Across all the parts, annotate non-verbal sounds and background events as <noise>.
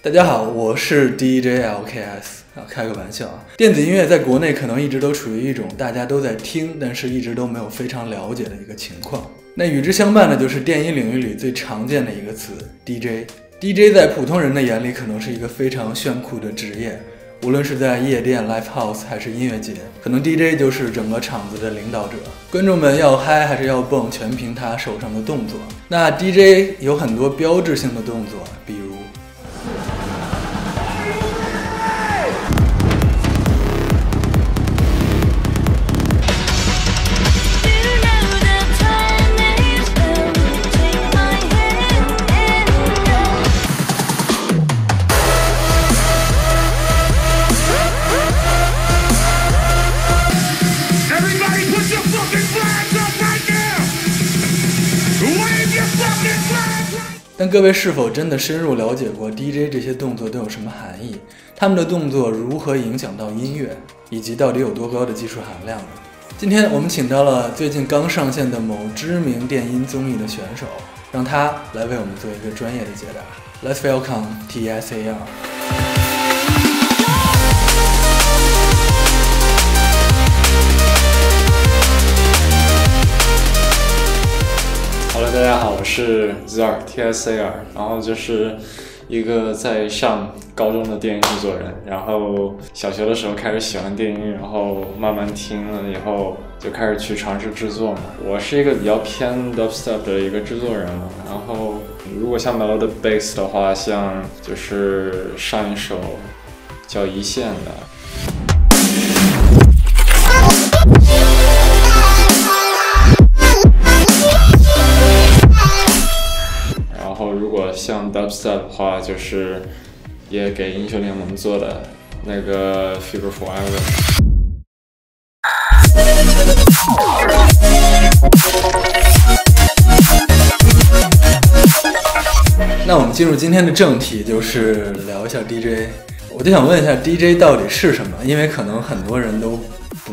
大家好，我是 DJ LKS 啊，开个玩笑啊。电子音乐在国内可能一直都处于一种大家都在听，但是一直都没有非常了解的一个情况。那与之相伴的就是电音领域里最常见的一个词 DJ。DJ 在普通人的眼里可能是一个非常炫酷的职业，无论是在夜店、live house 还是音乐节，可能 DJ 就是整个场子的领导者。观众们要嗨还是要蹦，全凭他手上的动作。那 DJ 有很多标志性的动作，比各位是否真的深入了解过 DJ 这些动作都有什么含义？他们的动作如何影响到音乐，以及到底有多高的技术含量呢？今天我们请到了最近刚上线的某知名电音综艺的选手，让他来为我们做一个专业的解答。Let's welcome TSAR。大家好，我是 Zar T S A R，然后就是一个在上高中的电影制作人，然后小学的时候开始喜欢电影，然后慢慢听了以后就开始去尝试制作嘛。我是一个比较偏 dubstep 的一个制作人嘛，然后如果像 melodic bass 的话，像就是上一首叫《一线》的。像 dubstep 的话，就是也给英雄联盟做的那个 Fever Forever。那我们进入今天的正题，就是聊一下 DJ。我就想问一下，DJ 到底是什么？因为可能很多人都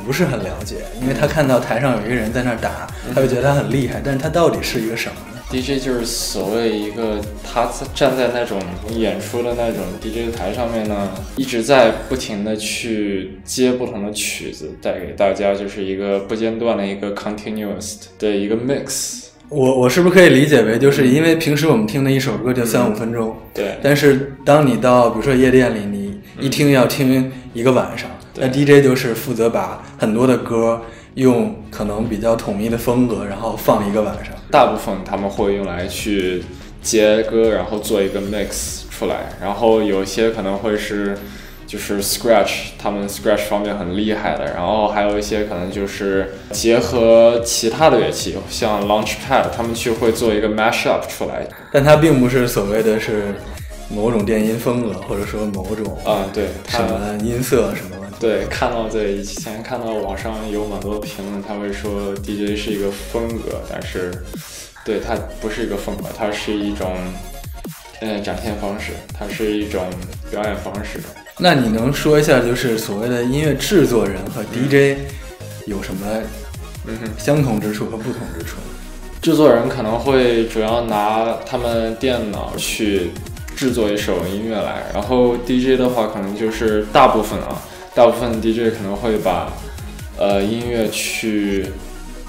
不是很了解，因为他看到台上有一个人在那打，他会觉得他很厉害，但是他到底是一个什么？DJ 就是所谓一个他站在那种演出的那种 DJ 台上面呢，一直在不停的去接不同的曲子，带给大家就是一个不间断的一个 continuous 的一个 mix。我我是不是可以理解为，就是因为平时我们听的一首歌就三五分钟，对但是当你到比如说夜店里，你一听要听一个晚上，那 DJ 就是负责把很多的歌用可能比较统一的风格，然后放一个晚上。大部分他们会用来去接歌，然后做一个 mix 出来，然后有些可能会是就是 scratch，他们 scratch 方面很厉害的，然后还有一些可能就是结合其他的乐器，像 Launchpad，他们去会做一个 mashup 出来。但它并不是所谓的是某种电音风格，或者说某种啊、对，他什么音色什么。对，看到对以前看到网上有蛮多评论，他会说 DJ 是一个风格，但是对它不是一个风格，它是一种呃展现方式，它是一种表演方式。那你能说一下，就是所谓的音乐制作人和 DJ 有什么嗯哼，相同之处和不同之处？制作人可能会主要拿他们电脑去制作一首音乐来，然后 DJ 的话可能就是大部分啊，大部分 DJ 可能会把呃音乐去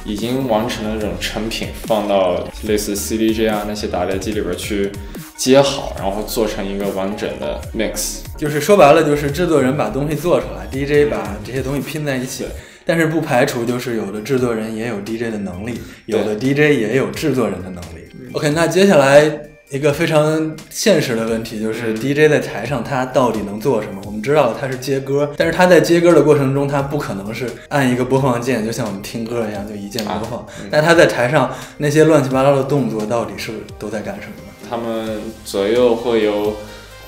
已经完成的那种成品放到类似 CDJ 啊那些打碟机里边去接好，然后做成一个完整的 mix。就是说白了，就是制作人把东西做出来，DJ 把这些东西拼在一起。但是不排除就是有的制作人也有 DJ 的能力，有的 DJ 也有制作人的能力。OK，那接下来一个非常现实的问题就是，DJ 在台上他到底能做什么？我们知道他是接歌，但是他在接歌的过程中，他不可能是按一个播放键，就像我们听歌一样就一键播放。那他在台上那些乱七八糟的动作到底是都在干什么呢？他们左右会有，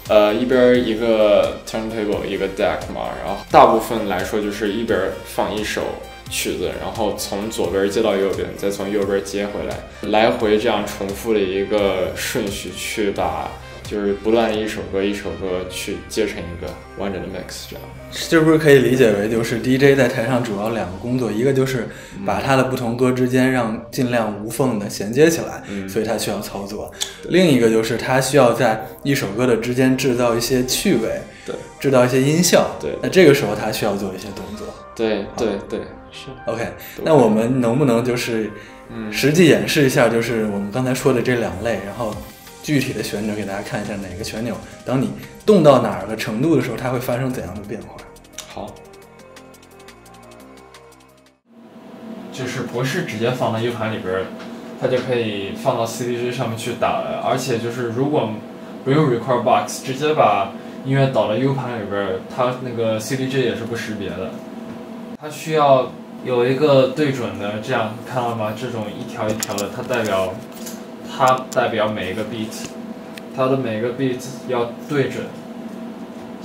呃，一边儿一个 turntable 一个 deck 嘛，然后大部分来说就是一边儿放一首曲子，然后从左边接到右边，再从右边接回来，来回这样重复的一个顺序去把就是不断一首歌一首歌去接成一个完整的 mix 这样。是不是可以理解为就是 DJ 在台上主要两个工作，一个就是把他的不同歌之间让尽量无缝的衔接起来，嗯所以他需要操作；另一个就是他需要在一首歌的之间制造一些趣味，对制造一些音效。对那这个时候他需要做一些动作。对对对，是。OK，那我们能不能就是嗯实际演示一下，就是我们刚才说的这两类，然后具体的旋钮给大家看一下哪个旋钮，当你动到哪儿的程度的时候，它会发生怎样的变化？好，就是不是直接放到 U 盘里边儿，它就可以放到 CDJ 上面去打了。而且就是如果不用 Record Box，直接把音乐导到 U 盘里边儿，它那个 CDJ 也是不识别的。它需要有一个对准的，这样看到吗？这种一条一条的，它代表它代表每一个 beat，它的每个 beat 要对准，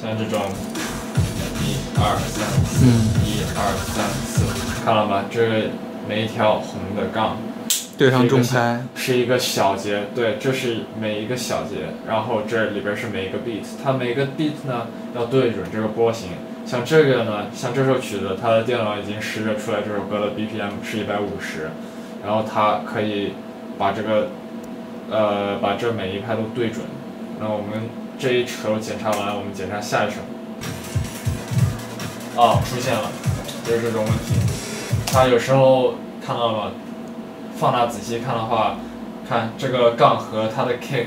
像这种一二三四，一二三四，看到吗？这每一条红的杠对上中拍是一个小节，对，这是每一个小节，然后这里边是每一个 beat，它每个 beat 呢要对准这个波形。像这个呢，像这首曲子，它的电脑已经识别出来这首歌的 BPM 是一百五十，然后它可以把这个呃把这每一拍都对准。那我们这一首检查完，我们检查下一首。哦，出现了，就是这种问题。它有时候看到了吗？放大仔细看的话，看这个杠和它的 kick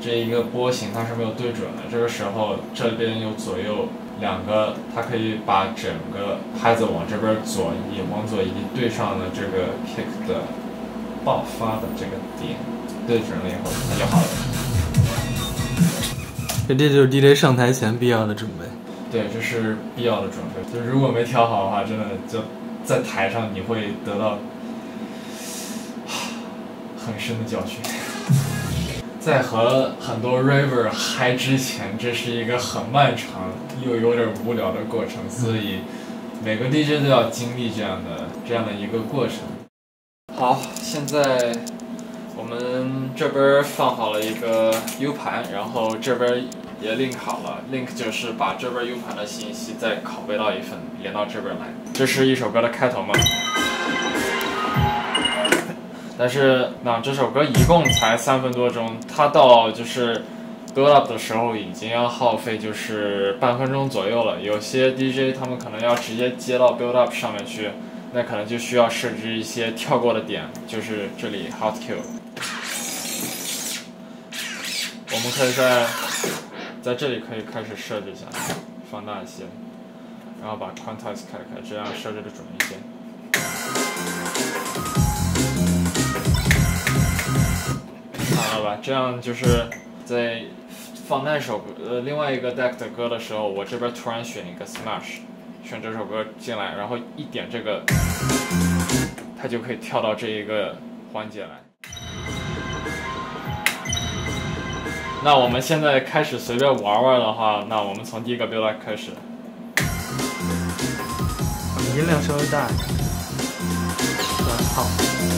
这一个波形它是没有对准的。这个时候这边有左右两个，它可以把整个拍子往这边左移，往左移对上了这个 kick 的爆发的这个点，对准了以后那就好了。这这就是 DJ 上台前必要的准备。对，这是必要的准备。就是如果没调好的话，真的就在台上你会得到很深的教训。在和很多 raver 嗨之前，这是一个很漫长又有点无聊的过程，所以每个 DJ 都要经历这样的这样的一个过程。好，现在我们这边放好了一个 U 盘，然后这边也 link 好了，link 就是把这边 U 盘的信息再拷贝到一份，连到这边来。这是一首歌的开头嘛？但是那这首歌一共才三分多钟，它到就是 build up 的时候已经要耗费就是半分钟左右了。有些 DJ 他们可能要直接接到 build up 上面去，那可能就需要设置一些跳过的点，就是这里 hot Q。我们可以在在这里可以开始设置一下，放大一些，然后把 quantize 开开，这样设置的准一些。看到吧？这样就是在放那首呃另外一个 deck 的歌的时候，我这边突然选一个 smash，选这首歌进来，然后一点这个，它就可以跳到这一个环节来。那我们现在开始随便玩玩的话，那我们从第一个 build up 开始。音量稍微大一点。好。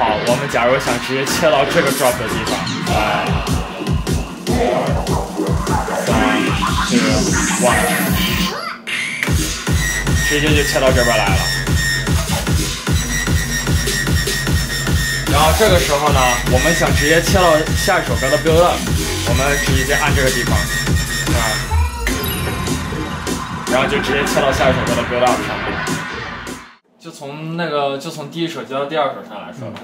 好，我们假如想直接切到这个 drop 的地方，来，三、two、one，直接就切到这边来了。然后这个时候呢，我们想直接切到下一首歌的 build up，我们直接按这个地方，啊，然后就直接切到下一首歌的 build up 上面。就从那个，就从第一首接到第二首上来说吧。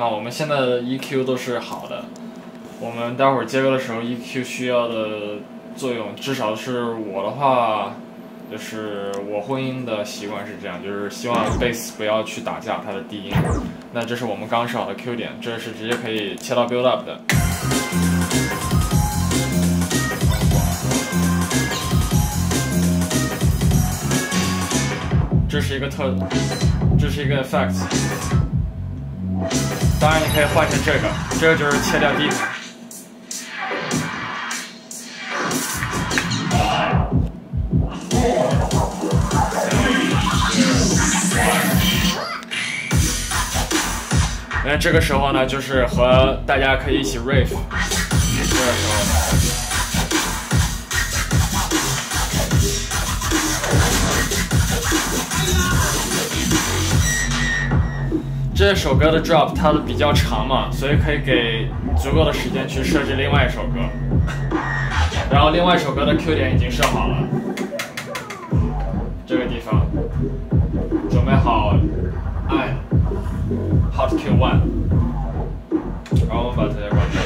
看，我们现在的 EQ 都是好的。我们待会儿接歌的时候，EQ 需要的作用，至少是我的话，就是我混音的习惯是这样，就是希望 bass 不要去打架它的低音。那这是我们刚设好的 Q 点，这是直接可以切到 build up 的。这是一个特，这是一个 effect。当然你可以换成这个，这个就是切掉地毯。那这个时候呢，就是和大家可以一起 rave。这首歌的 drop 它的比较长嘛，所以可以给足够的时间去设置另外一首歌。然后另外一首歌的 Q 点已经设好了，这个地方准备好按 Hot Q One，然后我们把这些关掉。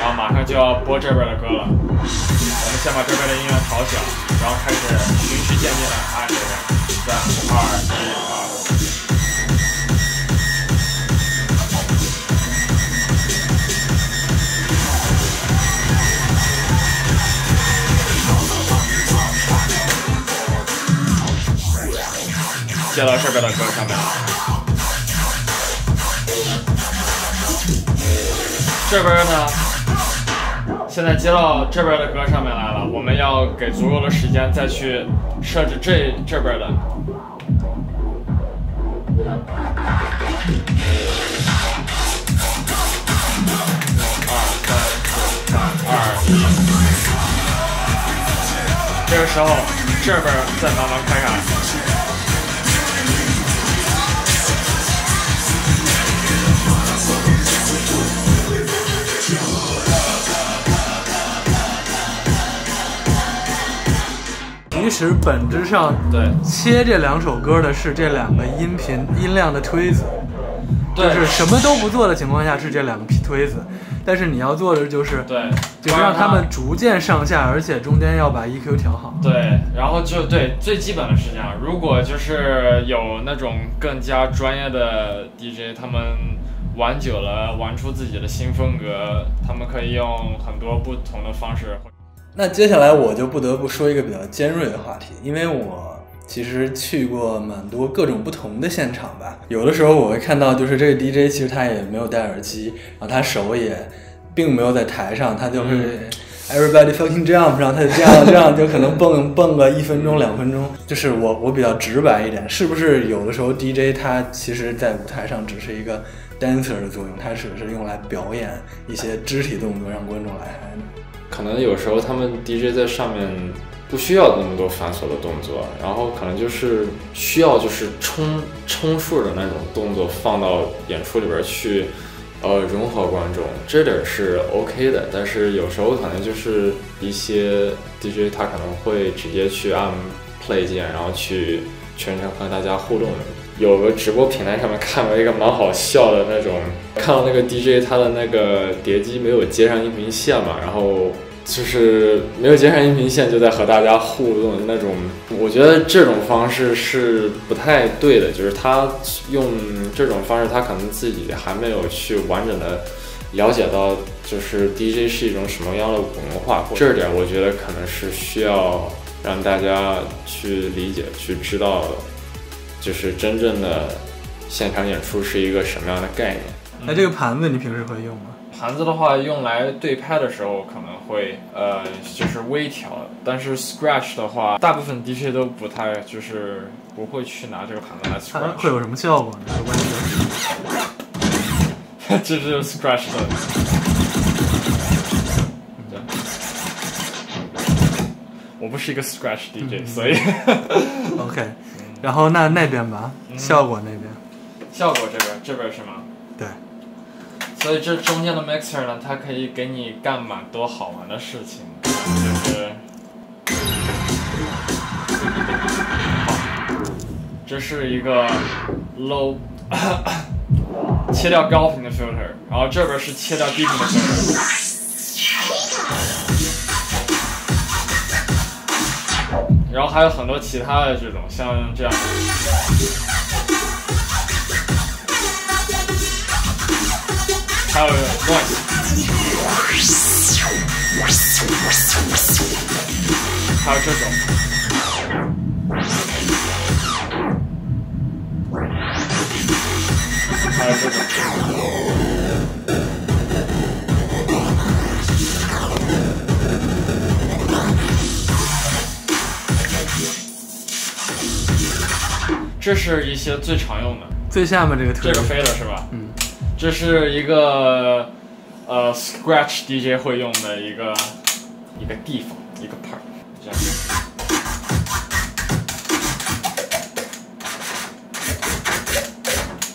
然后马上就要播这边的歌了，先把这边的音乐调小，然后开始循序渐进的按这个，三二一，好。接到这边的歌上面了。这边呢，现在接到这边的歌上面来了，我们要给足够的时间再去设置这这边的。二三四三二一，这个时候这边再慢慢开开。其实本质上对切这两首歌的是这两个音频音量的推子，就是什么都不做的情况下是这两个推子，但是你要做的就是对，就是让他们逐渐上下，而且中间要把 EQ 调好。对，然后就对最基本的是这样。如果就是有那种更加专业的 DJ，他们玩久了，玩出自己的新风格，他们可以用很多不同的方式。那接下来我就不得不说一个比较尖锐的话题，因为我其实去过蛮多各种不同的现场吧。有的时候我会看到，就是这个 DJ 其实他也没有戴耳机，然后他手也并没有在台上，他就会 everybody fucking jump，然后他就这样 <laughs> 这样就可能蹦蹦个一分钟两分钟。就是我我比较直白一点，是不是有的时候 DJ 他其实在舞台上只是一个 dancer 的作用，他只是用来表演一些肢体动作让观众来嗨呢？可能有时候他们 DJ 在上面不需要那么多繁琐的动作，然后可能就是需要就是充充数的那种动作放到演出里边去，呃，融合观众，这点是 OK 的。但是有时候可能就是一些 DJ 他可能会直接去按 play 键，然后去全程和大家互动。有个直播平台上面看到一个蛮好笑的那种，看到那个 DJ 他的那个碟机没有接上音频线嘛，然后就是没有接上音频线就在和大家互动那种，我觉得这种方式是不太对的，就是他用这种方式，他可能自己还没有去完整的了解到，就是 DJ 是一种什么样的文化，这点我觉得可能是需要让大家去理解、去知道的。就是真正的现场演出是一个什么样的概念？那这个盘子你平时会用吗？盘子的话，用来对拍的时候可能会呃就是微调，但是 scratch 的话，大部分 DJ 都不太就是不会去拿这个盘子来。会有什么效果呢？关键 <laughs> 这就是 scratch 的。对我不是一个 scratch DJ，、所以是 <laughs> <laughs> OK，然后那那边吧，效果那边，效果这边这边是吗？对，所以这中间的 mixer 呢，它可以给你干蛮多好玩的事情，就是，好，<laughs> 这是一个 low，<coughs> 切掉高频的 filter，然后这边是切掉低频的 filter。然后还有很多其他的这种，像这样的。还有 noise，还有这种，还有这种。这是一些最常用的，最下面这个特这个 fader 是吧？嗯，这是一个呃 scratch DJ 会用的一个一个地方，一个 part，这样。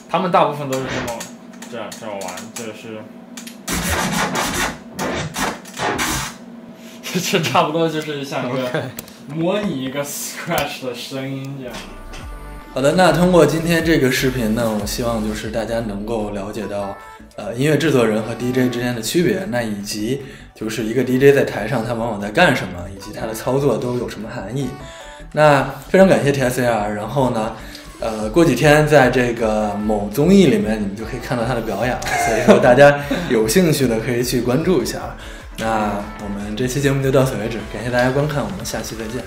他们大部分都是这么这样这么玩，这是。<laughs> 这差不多就是像一个 <laughs> 模拟一个 scratch 的声音这样。好的，那通过今天这个视频呢，我希望就是大家能够了解到，呃，音乐制作人和 DJ 之间的区别，那以及就是一个 DJ 在台上他往往在干什么，以及他的操作都有什么含义。那非常感谢 TSAR，然后呢，呃，过几天在这个某综艺里面你们就可以看到他的表演了，所以说大家有兴趣的可以去关注一下。那我们这期节目就到此为止，感谢大家观看，我们下期再见。